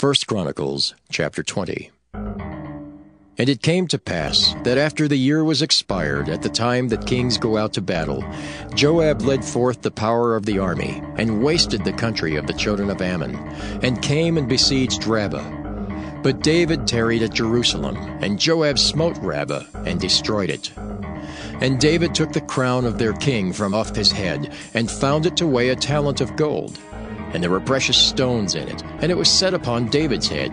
1 Chronicles chapter 20. And it came to pass that after the year was expired, at the time that kings go out to battle, Joab led forth the power of the army, and wasted the country of the children of Ammon, and came and besieged Rabbah. But David tarried at Jerusalem, and Joab smote Rabbah, and destroyed it. And David took the crown of their king from off his head, and found it to weigh a talent of gold. And there were precious stones in it, and it was set upon David's head.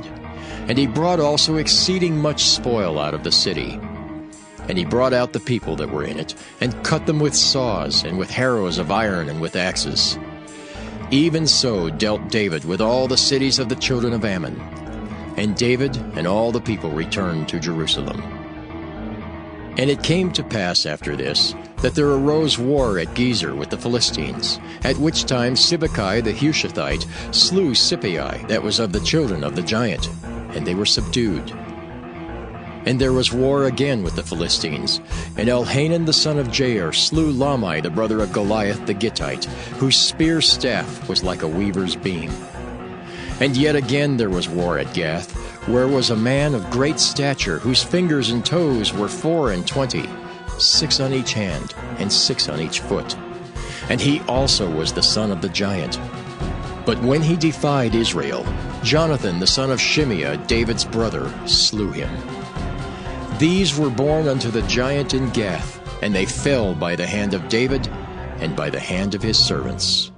And he brought also exceeding much spoil out of the city. And he brought out the people that were in it, and cut them with saws, and with harrows of iron, and with axes. Even so dealt David with all the cities of the children of Ammon. And David and all the people returned to Jerusalem. And it came to pass after this that there arose war at Gezer with the Philistines, at which time Sibbechai the Hushathite slew Sippai that was of the children of the giant, and they were subdued. And there was war again with the Philistines, and Elhanan the son of Jair slew Lahmi the brother of Goliath the Gittite, whose spear staff was like a weaver's beam. And yet again there was war at Gath, where was a man of great stature, whose fingers and toes were four and twenty, six on each hand, and six on each foot. And he also was the son of the giant. But when he defied Israel, Jonathan the son of Shimea, David's brother, slew him. These were born unto the giant in Gath, and they fell by the hand of David and by the hand of his servants.